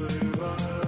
Where are